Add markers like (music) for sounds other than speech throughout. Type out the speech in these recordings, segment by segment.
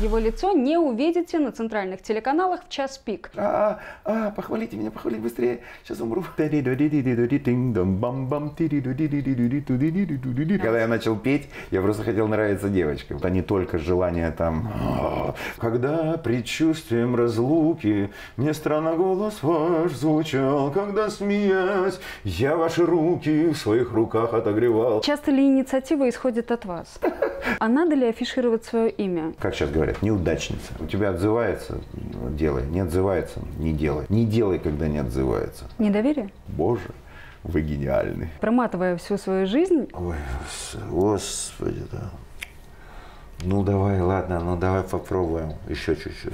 Его лицо не увидите на центральных телеканалах в час пик. А, а, похвалите меня, похвалите быстрее, сейчас умру. Когда я начал петь, я просто хотел нравиться девочкам. Это не только желание там, «А, когда предчувствием разлуки мне странно голос ваш звучал, когда смеясь, я ваши руки в своих руках отогревал. Часто ли инициатива исходит от вас? А надо ли афишировать свое имя? Как сейчас говорят, неудачница. У тебя отзывается, делай. Не отзывается, не делай. Не делай, когда не отзывается. Недоверие? Боже, вы гениальны. Проматывая всю свою жизнь, Ой, гос- господи, да. Ну давай, ладно, ну давай попробуем еще чуть-чуть.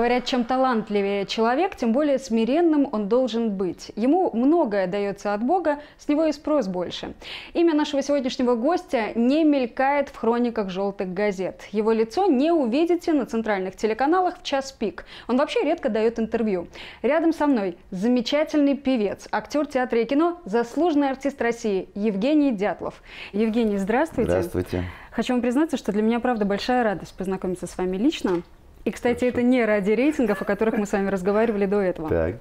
Говорят, чем талантливее человек, тем более смиренным он должен быть. Ему многое дается от Бога, с него и спрос больше. Имя нашего сегодняшнего гостя не мелькает в хрониках желтых газет. Его лицо не увидите на центральных телеканалах в час пик. Он вообще редко дает интервью. Рядом со мной замечательный певец, актер театра и кино, заслуженный артист России Евгений Дятлов. Евгений, здравствуйте. Здравствуйте. Хочу вам признаться, что для меня, правда, большая радость познакомиться с вами лично. И, кстати, это не ради рейтингов, о которых мы с вами разговаривали до этого. Так,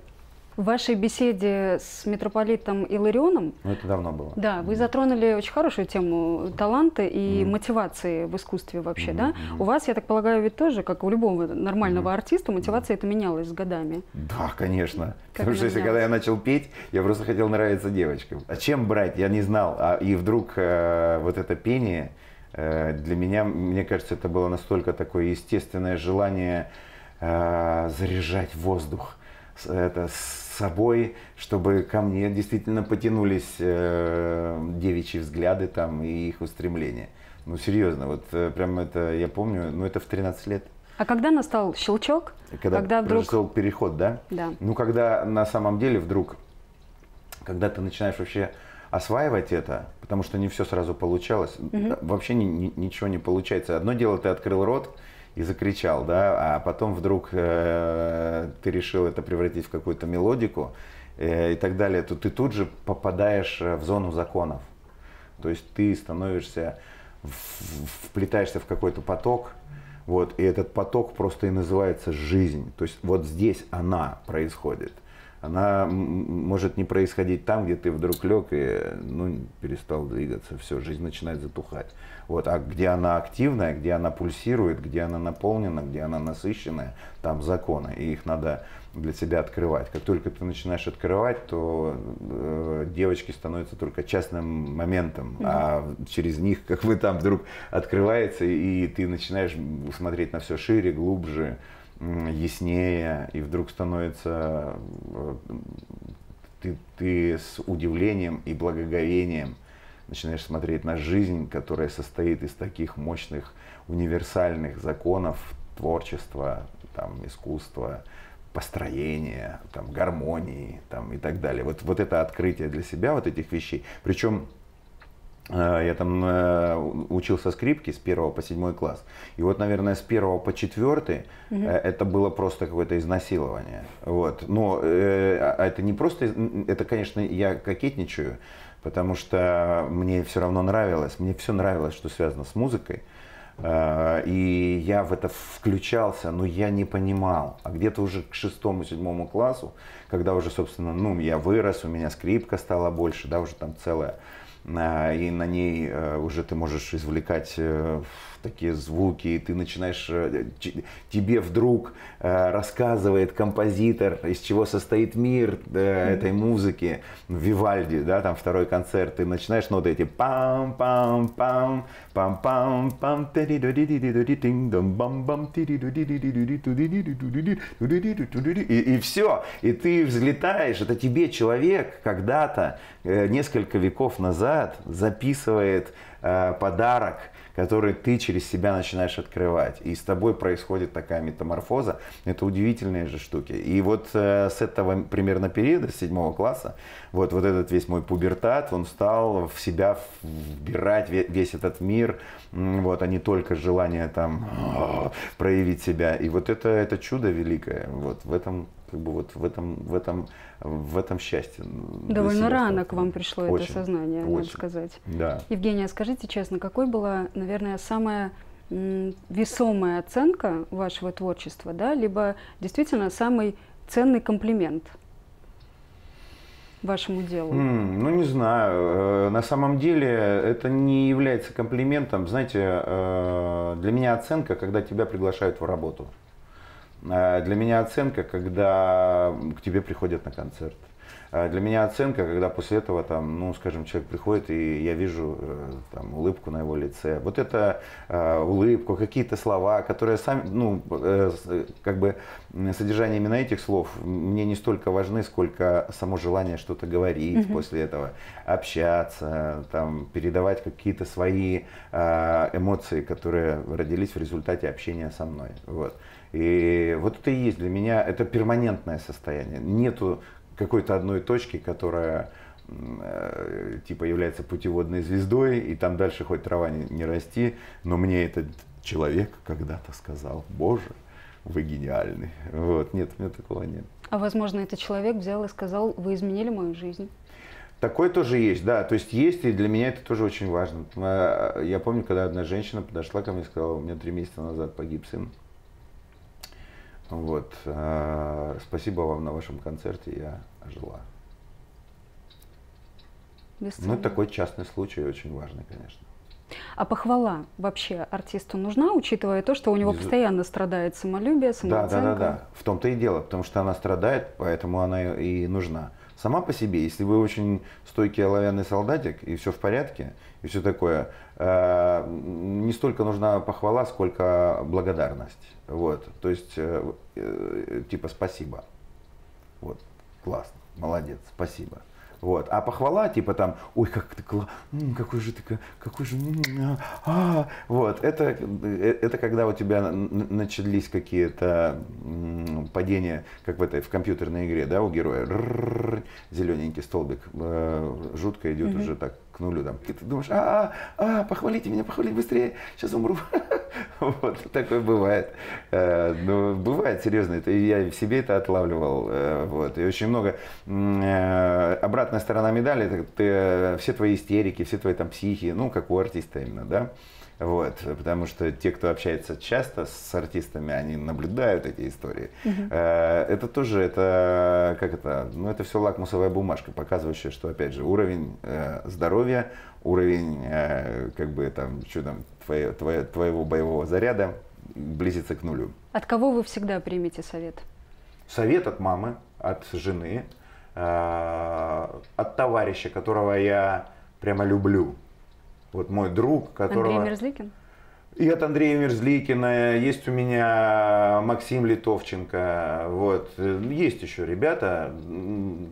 В вашей беседе с митрополитом Иларионом, ну это давно было. да, вы затронули очень хорошую тему таланта и мотивации в искусстве вообще, да? У вас, я так полагаю, ведь тоже, как у любого нормального артиста, мотивация это менялась с годами. Да, конечно. Как Потому что если когда я начал петь, я просто хотел нравиться девочкам. А чем брать, я не знал. А, и вдруг э, вот это пение, для меня, мне кажется, это было настолько такое естественное желание э, заряжать воздух с, это, с собой, чтобы ко мне действительно потянулись э, девичьи взгляды там и их устремления. Ну, серьезно, вот э, прям это, я помню, ну, это в 13 лет. А когда настал щелчок, Когда, вдруг... произошел переход, да? Да. Ну, когда на самом деле вдруг, когда ты начинаешь вообще осваивать это, потому что не все сразу получалось, вообще ни- ни- ничего не получается. Одно дело, ты открыл рот и закричал, да, а потом вдруг э, ты решил это превратить в какую-то мелодику э, и так далее, то ты тут же попадаешь э, в зону законов. То есть ты становишься, вплетаешься в какой-то поток, вот, и этот поток просто и называется жизнь. То есть вот здесь она происходит. Она может не происходить там, где ты вдруг лег и ну, перестал двигаться, все, жизнь начинает затухать. Вот, а где она активная, где она пульсирует, где она наполнена, где она насыщенная, там законы, и их надо для себя открывать. Как только ты начинаешь открывать, то э, девочки становятся только частным моментом, а через них как бы там вдруг открывается, и ты начинаешь смотреть на все шире, глубже, яснее, и вдруг становится э, ты, ты с удивлением и благоговением начинаешь смотреть на жизнь, которая состоит из таких мощных универсальных законов творчества, там, искусства, построения, там, гармонии там, и так далее. Вот, вот это открытие для себя вот этих вещей. Причем Я там э, учился скрипке с первого по седьмой класс. И вот, наверное, с первого по четвертый э, это было просто какое-то изнасилование. Вот. Но э, а это не просто, это, конечно, я кокетничаю, потому что мне все равно нравилось, мне все нравилось, что связано с музыкой. Э, И я в это включался, но я не понимал. А где-то уже к шестому, седьмому классу, когда уже, собственно, ну, я вырос, у меня скрипка стала больше, да, уже там целая а, и на ней э, уже ты можешь извлекать э, такие звуки, и ты начинаешь, э, тебе вдруг э, рассказывает композитор, из чего состоит мир э, этой музыки, Вивальди, да, там второй концерт, ты начинаешь ноты эти пам пам пам пам пам пам и, и все, и ты взлетаешь, это тебе человек когда-то, несколько веков назад, записывает э, подарок, который ты через себя начинаешь открывать. И с тобой происходит такая метаморфоза. Это удивительные же штуки. И вот э, с этого примерно периода, с седьмого класса, вот, вот этот весь мой пубертат, он стал в себя вбирать весь этот мир, вот, а не только желание там проявить себя. И вот это, это чудо великое. Вот в этом как бы вот в этом, в этом, в этом счастье. Довольно рано к вам пришло очень, это сознание, очень, надо сказать. Да. Евгения, скажите честно, какой была, наверное, самая весомая оценка вашего творчества, да, либо действительно самый ценный комплимент вашему делу? Mm, ну, не знаю. Э, на самом деле это не является комплиментом. Знаете, э, для меня оценка, когда тебя приглашают в работу. Э, для меня оценка, когда к тебе приходят на концерт. Э, для меня оценка, когда после этого, там, ну, скажем, человек приходит, и я вижу э, там, улыбку на его лице. Вот это э, улыбку, какие-то слова, которые сами, ну, э, как бы содержание именно этих слов мне не столько важны, сколько само желание что-то говорить угу. после этого, общаться, там, передавать какие-то свои э, эмоции, которые родились в результате общения со мной. Вот. И вот это и есть для меня, это перманентное состояние. Нету какой-то одной точки, которая э, типа является путеводной звездой, и там дальше хоть трава не, не расти, но мне этот человек когда-то сказал, боже, вы гениальны. Вот, нет, у меня такого нет. А возможно, этот человек взял и сказал, вы изменили мою жизнь? Такое тоже есть, да. То есть есть, и для меня это тоже очень важно. Э, я помню, когда одна женщина подошла ко мне и сказала, у меня три месяца назад погиб сын. Вот. Э, спасибо вам на вашем концерте, я ожила. Ну, такой частный случай, очень важный, конечно. А похвала вообще артисту нужна, учитывая то, что у него Без... постоянно страдает самолюбие, самооценка? Да, да, да, да. В том-то и дело, потому что она страдает, поэтому она и нужна. Сама по себе, если вы очень стойкий оловянный солдатик, и все в порядке, и все такое, э, не столько нужна похвала, сколько благодарность. Вот, то есть, э, э, типа, спасибо. Вот, классно, молодец, спасибо. Вот. А похвала, типа там, ой, как ты, какой же ты, какой же, а, а, вот. Это, э, это когда у тебя начались какие-то падения, как в этой, в компьютерной игре, да, у героя, зелененький столбик, жутко идет уже так к нулю там. И ты думаешь, а, а, а, похвалите меня, похвалите быстрее, сейчас умру. (laughs) Вот, такое бывает. Э, ну, бывает, серьезно, это я в себе это отлавливал. Э, вот, и очень много. Э, обратная сторона медали, это ты, все твои истерики, все твои там психи, ну, как у артиста именно, да, вот, потому что те, кто общается часто с артистами, они наблюдают эти истории. Угу. Это тоже, это, как это, ну это все лакмусовая бумажка, показывающая, что, опять же, уровень э, здоровья, уровень, э, как бы там, что там, твое, твое, твоего боевого заряда близится к нулю. От кого вы всегда примете совет? Совет от мамы, от жены, от товарища, которого я прямо люблю. Вот мой друг, которого... Андрей Мерзликин? И от Андрея Мерзликина, есть у меня Максим Литовченко, вот, есть еще ребята,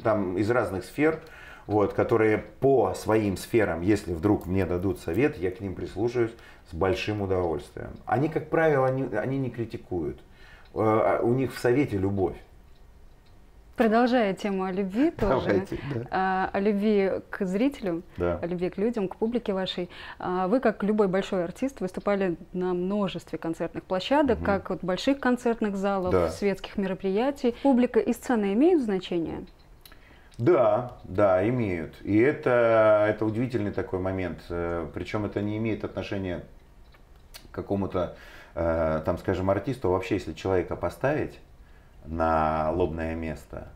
там из разных сфер, вот, которые по своим сферам, если вдруг мне дадут совет, я к ним прислушаюсь с большим удовольствием. Они, как правило, они, они не критикуют, э, у них в совете любовь. Продолжая тему о любви тоже, да. А, о любви к зрителю, да. о любви к людям, к публике вашей. А, вы, как любой большой артист, выступали на множестве концертных площадок, угу. как вот больших концертных залов, да. светских мероприятий. Публика и сцена имеют значение? Да, да, имеют. И это, это удивительный такой момент. Э, Причем это не имеет отношения к какому-то, э, там, скажем, артисту. Вообще, если человека поставить, на лобное место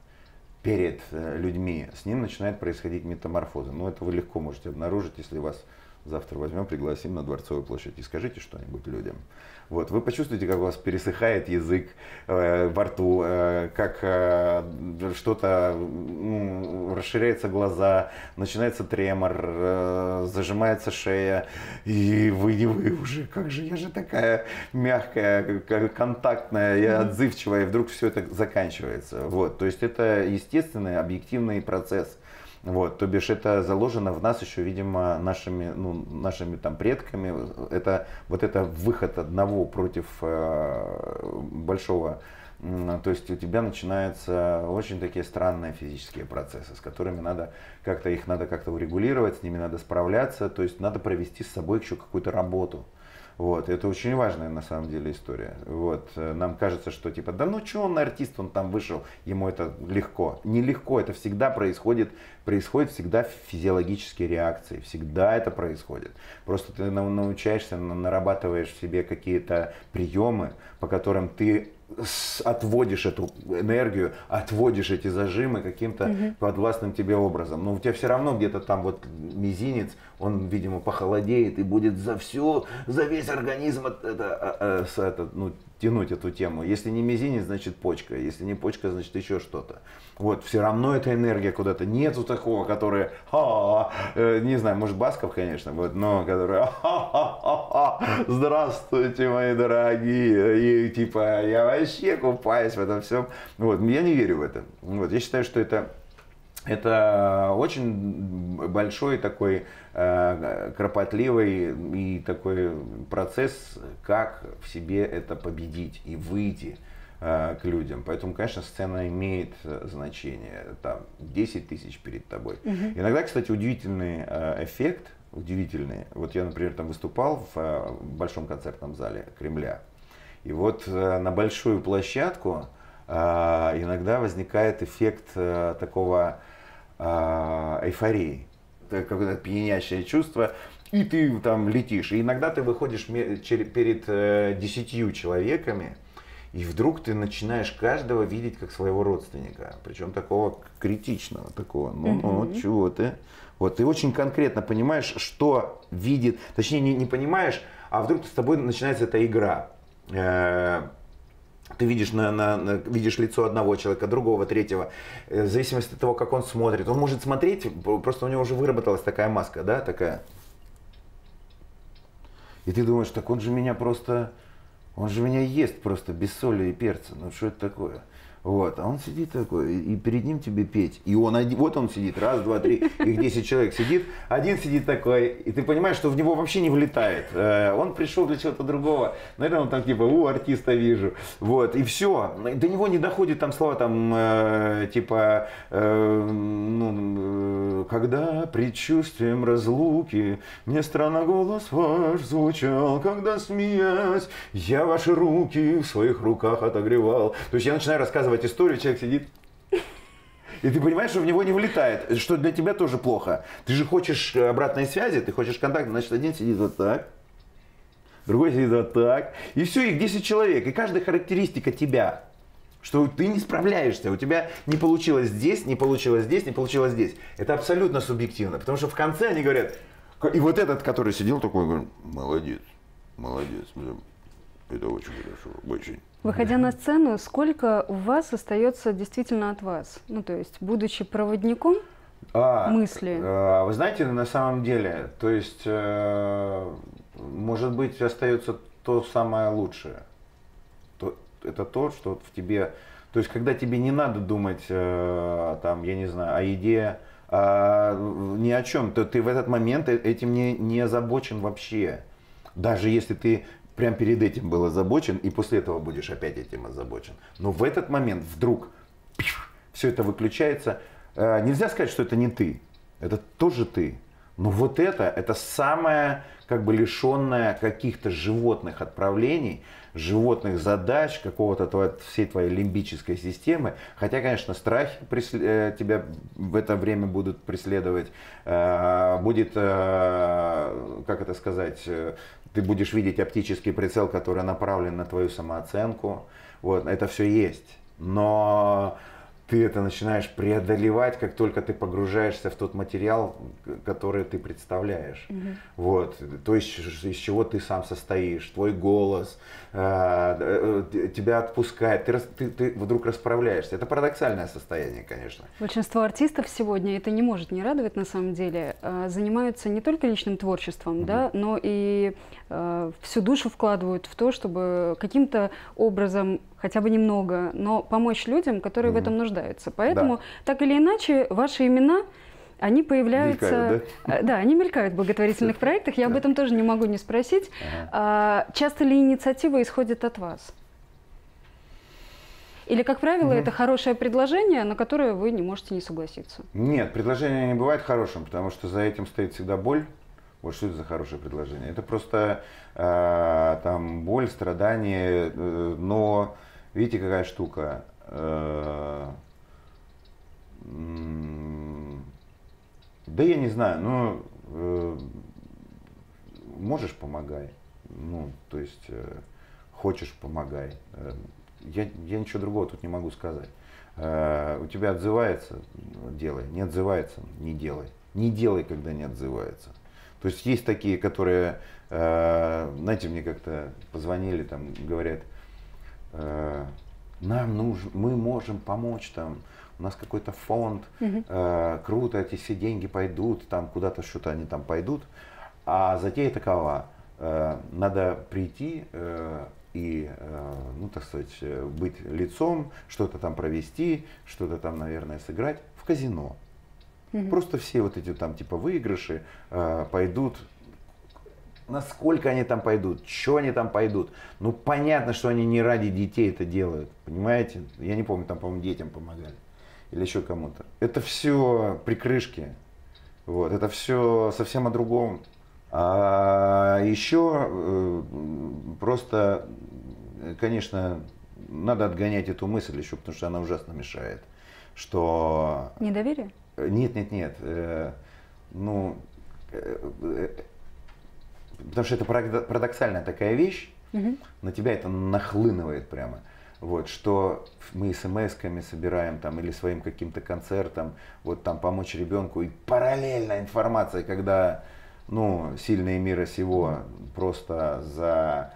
перед э, людьми, с ним начинает происходить метаморфоза. Ну, это вы легко можете обнаружить, если вас завтра возьмем, пригласим на Дворцовую площадь и скажите что-нибудь людям. Вот, вы почувствуете, как у вас пересыхает язык э, во рту, э, как э, что-то ну, расширяются глаза, начинается тремор, э, зажимается шея, и вы, вы уже, как же, я же такая мягкая, контактная, я отзывчивая, и вдруг все это заканчивается. Вот, то есть это естественный, объективный процесс. Вот, то бишь это заложено в нас еще, видимо, нашими, ну, нашими там предками. Это вот это выход одного против э, большого то есть у тебя начинаются очень такие странные физические процессы, с которыми надо как-то их надо как-то урегулировать, с ними надо справляться, то есть надо провести с собой еще какую-то работу. Вот, это очень важная на самом деле история. Вот, э, нам кажется, что типа, да ну что он артист, он там вышел, ему это легко. Нелегко, это всегда происходит, происходит всегда физиологические реакции, всегда это происходит. Просто ты научаешься, нарабатываешь в себе какие-то приемы, по которым ты отводишь эту энергию, отводишь эти зажимы каким-то угу. подвластным тебе образом. Но у тебя все равно где-то там вот мизинец, он, видимо, похолодеет и будет за все, за весь организм это, это, это, ну, тянуть эту тему. Если не мизинец, значит почка. Если не почка, значит еще что-то. Вот, все равно эта энергия куда-то. Нету такого, который, э, не знаю, может Басков, конечно, вот, но который, здравствуйте, мои дорогие, и типа, я вообще купаюсь в этом всем. Вот, я не верю в это. Вот, я считаю, что это это очень большой такой э, кропотливый и такой процесс, как в себе это победить и выйти э, к людям. Поэтому, конечно, сцена имеет значение. Там 10 тысяч перед тобой. Угу. Иногда, кстати, удивительный э, эффект, удивительный. Вот я, например, там выступал в, э, большом концертном зале Кремля. И вот э, на большую площадку э, иногда возникает эффект э, такого э, эйфории. Это какое-то пьянящее чувство, и ты там летишь. И иногда ты выходишь перед э, десятью человеками, и вдруг ты начинаешь каждого видеть как своего родственника. Причем такого критичного, такого, ну, ну, чего ты? Вот, ты очень конкретно понимаешь, что видит, точнее не, не понимаешь, а вдруг с тобой начинается эта игра. Ты видишь, на, на, на, видишь лицо одного человека, другого, третьего, э, в зависимости от того, как он смотрит. Он может смотреть, просто у него уже выработалась такая маска, да, такая. И ты думаешь, так он же меня просто, он же меня ест просто без соли и перца. Ну что это такое? Вот, а он сидит такой, и перед ним тебе петь. И он один, вот он сидит, раз, два, три, их 10 человек сидит, один сидит такой, и ты понимаешь, что в него вообще не влетает. Э, он пришел для чего-то другого. Наверное, он там типа, у, артиста вижу. Вот, и все. До него не доходит там слова там, э, типа, э, ну, когда предчувствием разлуки мне странно голос ваш звучал, когда смеясь, я ваши руки в своих руках отогревал. То есть я начинаю рассказывать рассказывать историю, человек сидит и ты понимаешь, что в него не влетает, что для тебя тоже плохо. Ты же хочешь обратной связи, ты хочешь контакт, значит, один сидит вот так, другой сидит вот так. И все, их 10 человек, и каждая характеристика тебя. Что ты не справляешься, у тебя не получилось здесь, не получилось здесь, не получилось здесь. Это абсолютно субъективно, потому что в конце они говорят, и вот этот, который сидел такой, говорит, молодец, молодец, это очень хорошо, очень. Выходя на сцену, сколько у вас остается действительно от вас? Ну, то есть, будучи проводником а, мысли. А, вы знаете, на самом деле, то есть, э, может быть, остается то самое лучшее. То, это то, что в тебе. То есть, когда тебе не надо думать, э, там, я не знаю, о еде, а, ни о чем, то ты в этот момент э, этим не, не озабочен вообще. Даже если ты прям перед этим был озабочен, и после этого будешь опять этим озабочен. Но в этот момент вдруг все это выключается. Э, нельзя сказать, что это не ты. Это тоже ты. Но вот это, это самое как бы лишенное каких-то животных отправлений, животных задач, какого-то всей твоей лимбической системы. Хотя, конечно, страхи э, тебя в это время будут преследовать. Э, будет, как это сказать, ты будешь видеть оптический прицел, который направлен на твою самооценку. Вот, это все есть. Но ты это начинаешь преодолевать, как только ты погружаешься в тот материал, который ты представляешь. Угу. Вот, то есть из чего ты сам состоишь, твой голос э, э, тебя отпускает, ты, ты, ты вдруг расправляешься. Это парадоксальное состояние, конечно. Большинство артистов сегодня это не может не радовать на самом деле. Э, занимаются не только личным творчеством, угу. да, но и э, всю душу вкладывают в то, чтобы каким-то образом хотя бы немного, но помочь людям, которые mm-hmm. в этом нуждаются. Поэтому, да. так или иначе, ваши имена они появляются... Мелькают, да? да, они мелькают в благотворительных проектах. Я об этом тоже не могу не спросить. Ага. Часто ли инициатива исходит от вас? Или, как правило, угу. это хорошее предложение, на которое вы не можете не согласиться? Нет, предложение не бывает хорошим, потому что за этим стоит всегда боль. Вот что это за хорошее предложение? Это просто э, там боль, страдание, э, но видите, какая штука. Э, да я не знаю, но э, можешь помогай. Ну, то есть э, хочешь помогай. Я, я ничего другого тут не могу сказать. У тебя отзывается, делай. Не отзывается, не делай. Не делай, когда не отзывается. То есть есть такие, которые, знаете, мне как-то позвонили, там, говорят, нам нужно, мы можем помочь там, у нас какой-то фонд, угу. э, круто, эти все деньги пойдут, там куда-то что-то они там пойдут. А затея такова, э, надо прийти э, и, э, ну, так сказать, быть лицом, что-то там провести, что-то там, наверное, сыграть в казино. Угу. Просто все вот эти там типа выигрыши э, пойдут насколько они там пойдут, что они там пойдут. Ну, понятно, что они не ради детей это делают, понимаете? Я не помню, там, по-моему, детям помогали или еще кому-то. Это все прикрышки, вот, это все совсем о другом. А еще э, просто, конечно, надо отгонять эту мысль еще, потому что она ужасно мешает. Что... Недоверие? Нет, нет, нет. Э, ну, э, потому что это парадоксальная такая вещь, угу. на тебя это нахлынывает прямо. Вот, что мы смс-ками собираем там или своим каким-то концертом, вот там помочь ребенку. И параллельно информация, когда ну, сильные мира сего просто за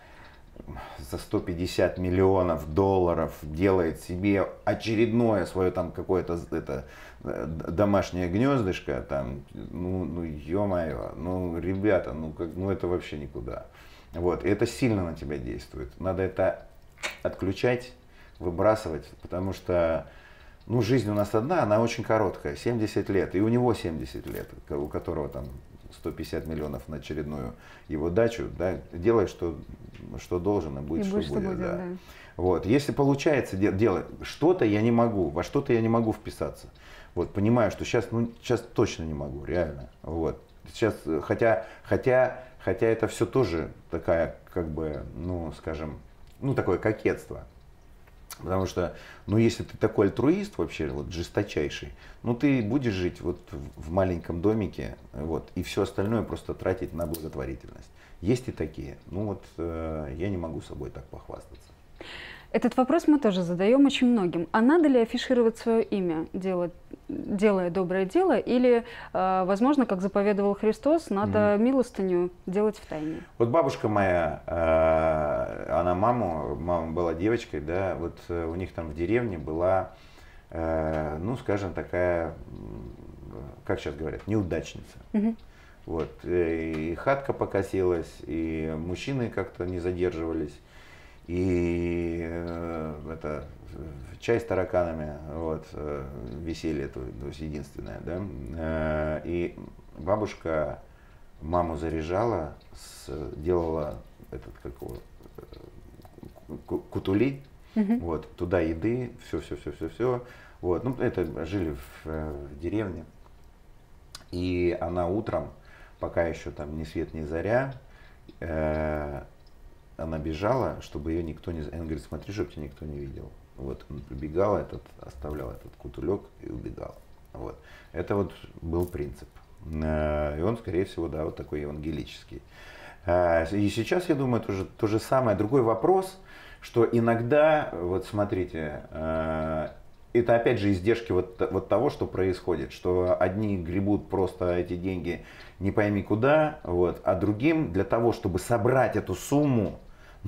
за 150 миллионов долларов делает себе очередное свое там какое-то это э, домашнее гнездышко, там, ну, ну ё-моё, ну, ребята, ну, как, ну это вообще никуда. Вот, и это сильно на тебя действует. Надо это отключать, выбрасывать, потому что ну, жизнь у нас одна, она очень короткая, 70 лет, и у него 70 лет, у которого там 150 миллионов на очередную его дачу, да, делай, что, что должен, и будет, и что, будет, что будет. Да. Да. Вот. Если получается делать что-то, я не могу, во что-то я не могу вписаться. Вот, понимаю, что сейчас, ну, сейчас точно не могу, реально. Вот. Сейчас, хотя, хотя, хотя это все тоже такая, как бы, ну, скажем, ну, такое кокетство. Потому что, ну, если ты такой альтруист вообще, вот, жесточайший, ну, ты будешь жить вот в маленьком домике, вот, и все остальное просто тратить на благотворительность. Есть и такие. Ну, вот, э, я не могу собой так похвастаться. Этот вопрос мы тоже задаем очень многим. А надо ли афишировать свое имя, делать, делая доброе дело, или, э, возможно, как заповедовал Христос, надо mm. милостыню делать в тайне? Вот бабушка моя, э, она маму, мама была девочкой, да, вот э, у них там в деревне была, ну, скажем, такая, как сейчас говорят, неудачница. Mm-hmm. Вот, и хатка покосилась, и мужчины как-то не задерживались и э, это чай с тараканами, вот, э, веселье, то, то есть единственное, да, э, и бабушка маму заряжала, делала этот, как его, э, кутули, угу. вот, туда еды, все, все, все, все, все, вот, ну, это жили в, в деревне, и она утром, пока еще там ни свет, ни заря, э, она бежала, чтобы ее никто не... Она говорит, смотри, чтобы тебя никто не видел. Вот, он прибегал, этот, оставлял этот кутулек и убегал. Вот. Это вот был принцип. Э, и он, скорее всего, да, вот такой евангелический. Э, и сейчас, я думаю, то же, то же самое. Другой вопрос, что иногда, вот смотрите, э, это опять же издержки вот, вот того, что происходит, что одни гребут просто эти деньги не пойми куда, вот, а другим для того, чтобы собрать эту сумму,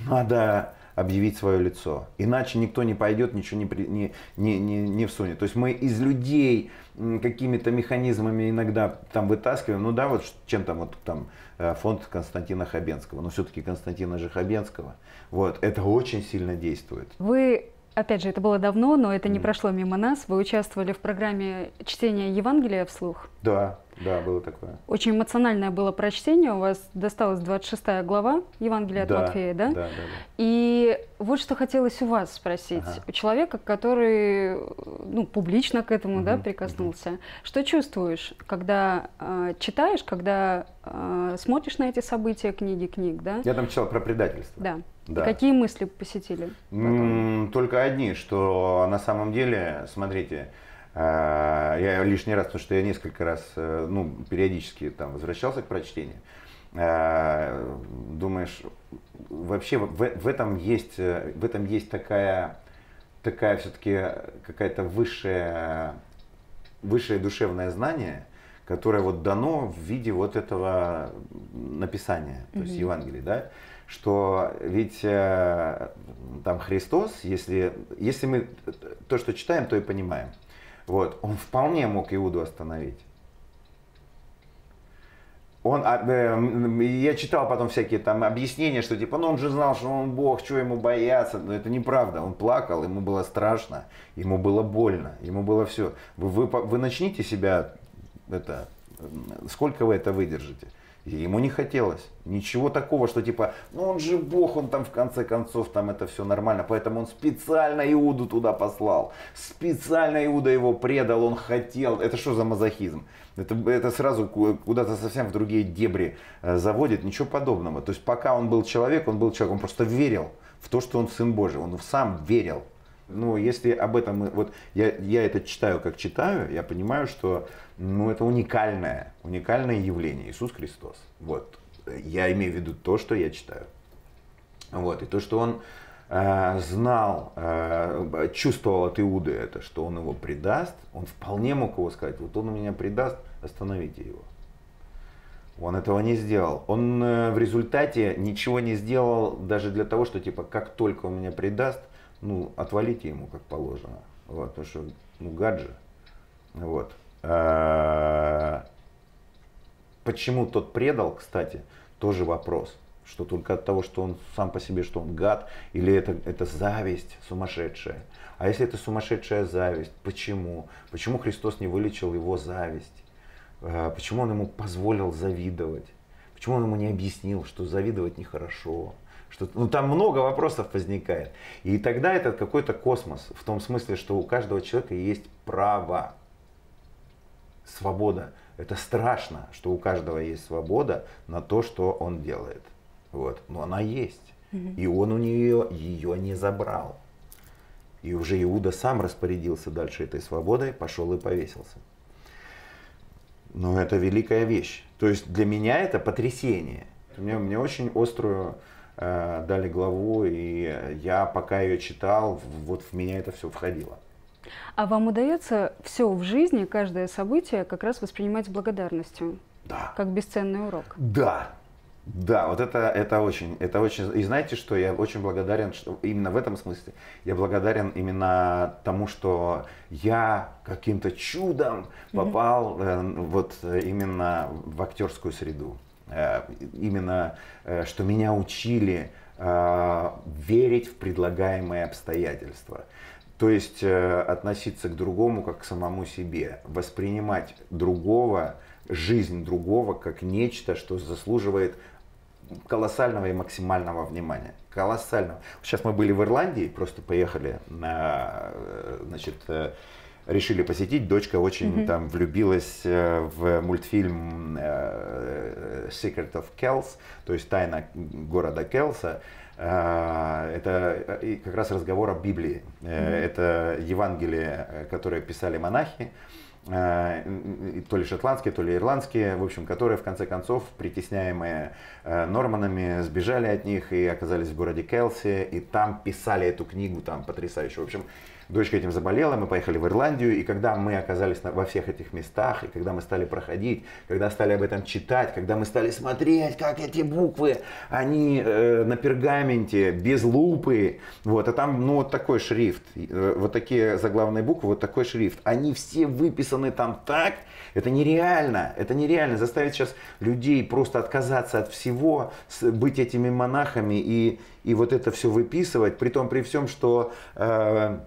надо объявить свое лицо. Иначе никто не пойдет, ничего не, не, не, не, не всунет. То есть мы из людей какими-то механизмами иногда там вытаскиваем. Ну да, вот чем там вот там э, фонд Константина Хабенского. Но все-таки Константина же Хабенского. Вот, это очень сильно действует. Вы опять же, это было давно, но это не прошло мимо нас. Вы участвовали в программе чтения Евангелия вслух. Да, да, было такое. Очень эмоциональное было прочтение. У вас досталась 26 глава Евангелия от да, Матфея, да? Да, да, да. И вот что хотелось у вас спросить. Ага. У человека, который ну, публично к этому да, Мгм, прикоснулся. Что чувствуешь, когда э, читаешь, когда э, смотришь на эти события книги книг, да? Я там читал про предательство. Да. Да. И какие мысли посетили? потом? Только одни, что на самом деле, смотрите, э, я лишний раз, потому что я несколько раз, э, ну, периодически там возвращался к прочтению, э, думаешь, вообще в, в этом есть, в этом есть такая, такая все-таки какая-то высшая, высшее душевное знание, которое вот дано в виде вот этого написания, то есть Мгм. Евангелия, да, что ведь э, там Христос, если, если мы то, что читаем, то и понимаем, вот, он вполне мог Иуду остановить. Он, а, э, я читал потом всякие там объяснения, что типа, ну он же знал, что он Бог, что ему бояться. Но это неправда. Он плакал, ему было страшно, ему было больно, ему было все. Вы, вы, вы начните себя, это, сколько вы это выдержите? Ему не хотелось. Ничего такого, что типа, ну он же Бог, он там в конце концов, там это все нормально. Поэтому он специально Иуду туда послал. Специально Иуда его предал, он хотел. Это что за мазохизм? Это, это сразу ку- куда-то совсем в другие дебри э, заводит. Ничего подобного. То есть пока он был человек, он был человек, он просто верил в то, что он Сын Божий. Он сам верил. Ну, если об этом, мы- вот я, я это читаю, как читаю, я понимаю, что ну, это уникальное, уникальное явление, Иисус Христос. Вот. Я имею в виду то, что я читаю. Вот. И то, что он э, знал, э, чувствовал от Иуды это, что он его предаст, он вполне мог его сказать, вот он меня предаст, остановите его. Он этого не сделал. Он э, в результате ничего не сделал даже для того, что типа как только он меня предаст, ну отвалите ему как положено. Вот, потому что ну гаджи. Вот. А, Почему тот предал, кстати, тоже вопрос. Что только от того, что он сам по себе, что он гад, или это, это зависть сумасшедшая. А если это сумасшедшая зависть, почему? Почему Христос не вылечил его зависть? А, Почему он ему позволил завидовать? Почему он ему не объяснил, что завидовать нехорошо? Что, ну, там много вопросов возникает. И тогда это какой-то космос, в том смысле, что у каждого человека есть право, свобода. Это страшно, что у каждого есть свобода на то, что он делает. Вот. Но она есть. И он у нее ее не забрал. И уже Иуда сам распорядился дальше этой свободой, пошел и повесился. Но это великая вещь. То есть для меня это потрясение. Мне, мне очень острую э, дали главу, и я пока ее читал, вот в меня это все входило. А вам удается все в жизни, каждое событие как раз воспринимать с благодарностью, Да. как бесценный урок? Да, да, вот это, это очень, это очень, и знаете что, я очень благодарен, что именно в этом смысле, я благодарен именно тому, что я каким-то чудом попал э, вот э, именно в актерскую среду. Э, именно, э, что меня учили э, верить в предлагаемые обстоятельства. То есть э, относиться к другому как к самому себе, воспринимать другого, жизнь другого как нечто, что заслуживает колоссального и максимального внимания. Колоссального. Сейчас мы были в Ирландии, просто поехали, на, э, значит, э, решили посетить. Дочка очень там влюбилась э, в мультфильм Secret of Kells, то есть тайна города Келса. Это как раз разговор о Библии. Э, Это Евангелие, которое писали монахи и то ли шотландские, то ли ирландские, в общем, которые в конце концов, притесняемые э, норманами, сбежали от них и оказались в городе Келси, и там писали эту книгу, там потрясающую. В общем, Дочка этим заболела, мы поехали в Ирландию, и когда мы оказались во всех этих местах, и когда мы стали проходить, когда стали об этом читать, когда мы стали смотреть, как эти буквы, они э, на пергаменте, без лупы, вот, а там, ну, вот такой шрифт, э, вот такие заглавные буквы, вот такой шрифт, они все выписаны там так, это нереально, это нереально. Заставить сейчас людей просто отказаться от всего, быть этими монахами и, и вот это все выписывать, при том, при всем, что э,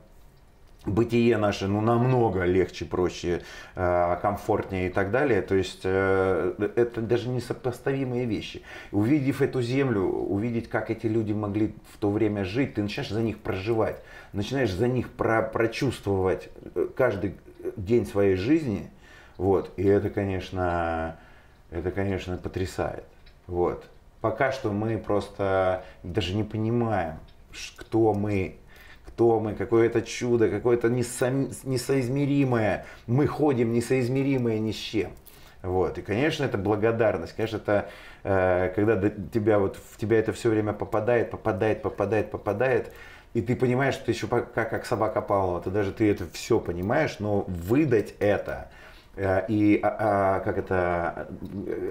бытие наше ну, намного легче, проще, э, комфортнее и так далее. То есть э, это даже несопоставимые вещи. Увидев эту землю, увидеть, как эти люди могли в то время жить, ты начинаешь за них проживать, начинаешь за них про прочувствовать э, каждый день своей жизни. Вот. И это, конечно, это, конечно, потрясает. Вот. Пока что мы просто даже не понимаем, кто мы, кто мы, какое это чудо, какое-то несоизмеримое. Мы ходим несоизмеримое ни с чем. Вот. И, конечно, это благодарность. Конечно, это э, когда тебя, вот, в тебя это все время попадает, попадает, попадает, попадает. И ты понимаешь, что ты еще как, как собака Павлова, ты даже ты это все понимаешь, но выдать это э, и а, а, как это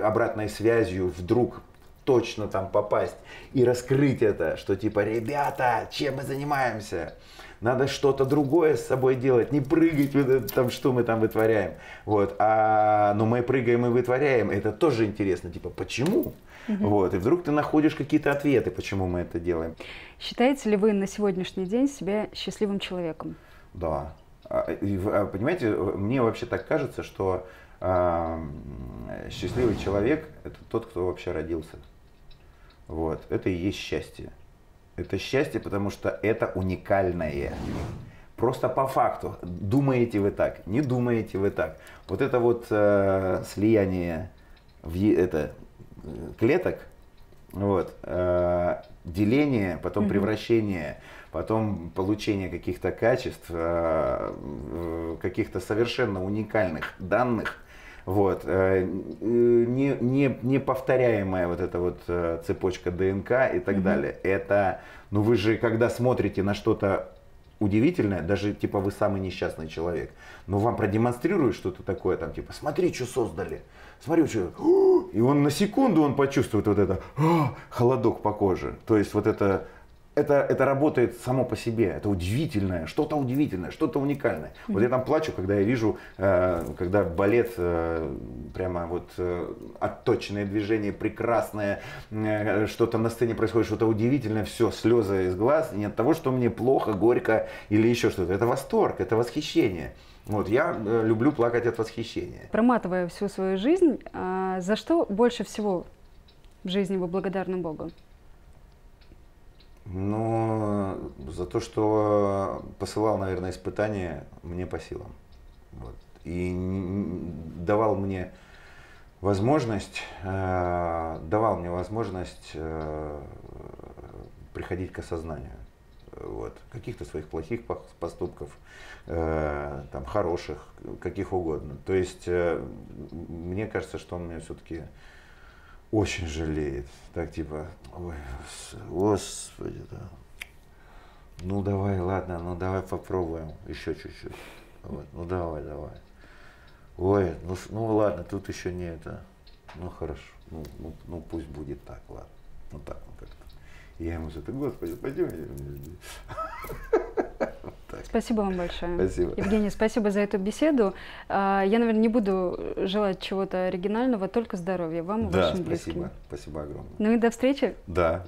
обратной связью вдруг точно там попасть и раскрыть это, что типа, ребята, чем мы занимаемся? Надо что-то другое с собой делать, не прыгать, вот там, что мы там вытворяем. Вот. А, но мы прыгаем и вытворяем, это тоже интересно, типа, почему? Угу. Вот. И вдруг ты находишь какие-то ответы, почему мы это делаем. Считаете ли вы на сегодняшний день себя счастливым человеком? Да. А, а, понимаете, мне вообще так кажется, что счастливый человек это тот, кто вообще родился. Вот. Это и есть счастье. Это счастье, потому что это уникальное. Просто по факту. Думаете вы так, не думаете вы так. Вот это вот э, слияние в, это, клеток, вот, э, деление, потом mm-hmm. превращение, потом получение каких-то качеств, э, каких-то совершенно уникальных данных – вот. Э, не, не, неповторяемая вот эта вот э, цепочка ДНК и так mm-hmm. далее. Это, ну вы же, когда смотрите на что-то удивительное, даже типа вы самый несчастный человек, но вам продемонстрируют что-то такое, там типа, смотри, что создали, смотри, что... (gasps) И он на секунду он почувствует вот это холодок по коже. То есть вот это это, это работает само по себе, это удивительное, что-то удивительное, что-то уникальное. Mm-hmm. Вот я там плачу, когда я вижу, э, когда балет, э, прямо вот э, отточенные движения, прекрасное, э, что-то на сцене происходит, что-то удивительное, все, слезы из глаз, не от того, что мне плохо, горько или еще что-то. Это восторг, это восхищение. Вот, я э, люблю плакать от восхищения. Проматывая всю свою жизнь, э, за что больше всего в жизни вы благодарны Богу? Но за то, что посылал, наверное, испытания мне по силам. Вот. И давал мне возможность, э, давал мне возможность э, приходить к осознанию вот, каких-то своих плохих поступков, э, там, хороших, каких угодно. То есть э, мне кажется, что он мне все-таки очень жалеет. Так типа, ой, господи, да. Ну давай, ладно, ну давай попробуем еще чуть-чуть. Вот, ну давай, давай. Ой, ну, ну ладно, тут еще не это. Ну хорошо, ну, ну, ну пусть будет так, ладно. Ну так, ну как-то. Я ему за это, господи, пойдем. (laughs) Спасибо вам большое. Спасибо. Евгений, спасибо за эту беседу. А, я, наверное, не буду желать чего-то оригинального, только здоровья вам и да, вашим близким. спасибо. Спасибо огромное. Ну и до встречи. Да.